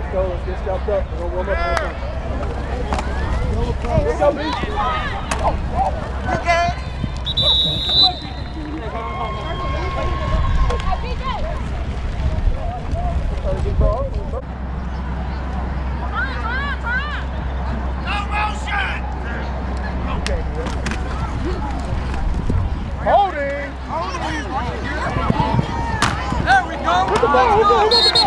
Let's go, let's get stopped up. We're gonna warm up one time. Let's go, B. There we go. Hit the ball, hit the ball,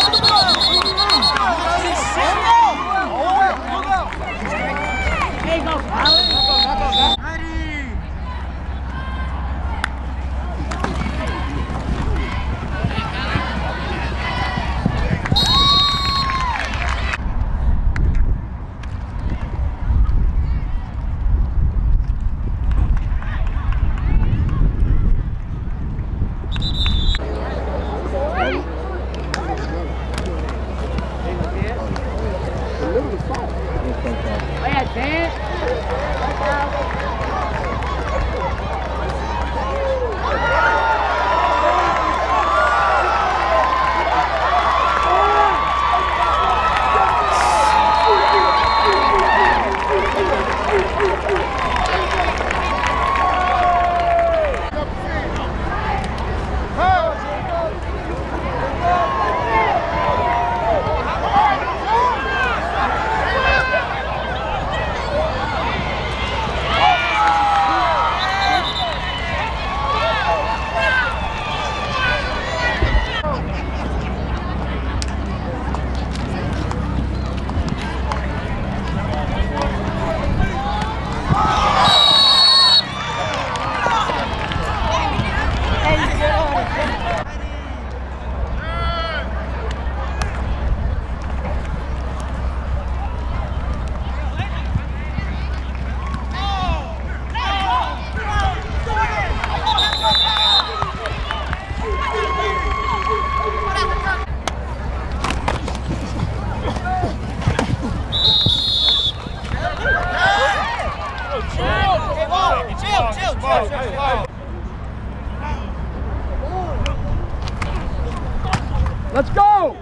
Let's go!